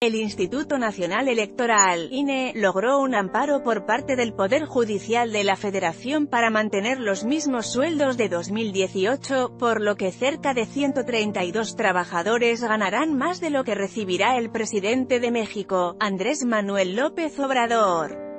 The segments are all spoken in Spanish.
El Instituto Nacional Electoral, INE, logró un amparo por parte del Poder Judicial de la Federación para mantener los mismos sueldos de 2018, por lo que cerca de 132 trabajadores ganarán más de lo que recibirá el presidente de México, Andrés Manuel López Obrador.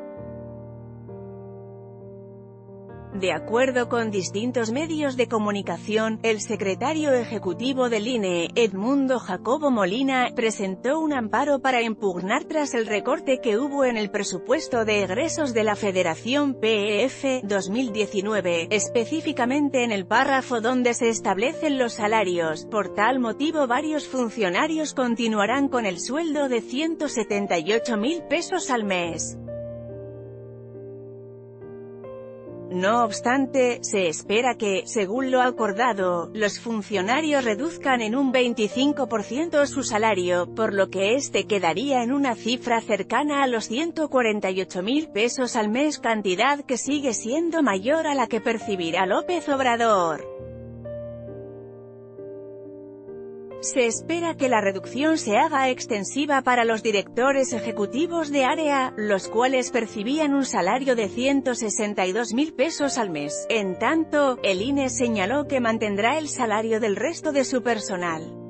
De acuerdo con distintos medios de comunicación, el secretario ejecutivo del INE, Edmundo Jacobo Molina, presentó un amparo para impugnar tras el recorte que hubo en el presupuesto de egresos de la Federación PEF 2019, específicamente en el párrafo donde se establecen los salarios. Por tal motivo varios funcionarios continuarán con el sueldo de 178 mil pesos al mes. No obstante, se espera que, según lo acordado, los funcionarios reduzcan en un 25% su salario, por lo que este quedaría en una cifra cercana a los 148 mil pesos al mes cantidad que sigue siendo mayor a la que percibirá López Obrador. Se espera que la reducción se haga extensiva para los directores ejecutivos de área, los cuales percibían un salario de 162 mil pesos al mes. En tanto, el INE señaló que mantendrá el salario del resto de su personal.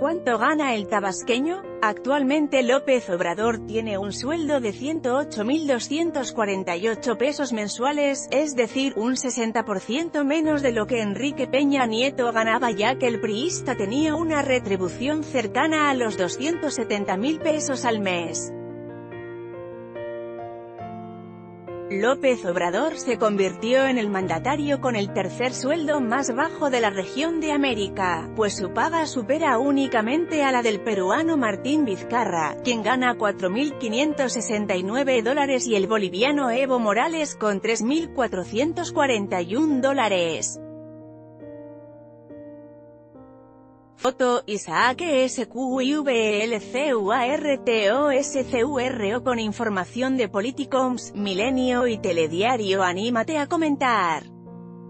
¿Cuánto gana el tabasqueño? Actualmente López Obrador tiene un sueldo de 108.248 pesos mensuales, es decir, un 60% menos de lo que Enrique Peña Nieto ganaba ya que el priista tenía una retribución cercana a los 270.000 pesos al mes. López Obrador se convirtió en el mandatario con el tercer sueldo más bajo de la región de América, pues su paga supera únicamente a la del peruano Martín Vizcarra, quien gana 4.569 dólares y el boliviano Evo Morales con 3.441 dólares. Foto, Isaac SQIVLCUARTOSCURO con información de Politicoms, Milenio y Telediario Anímate a comentar.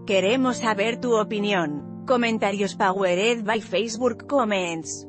Queremos saber tu opinión. Comentarios Powered by Facebook Comments.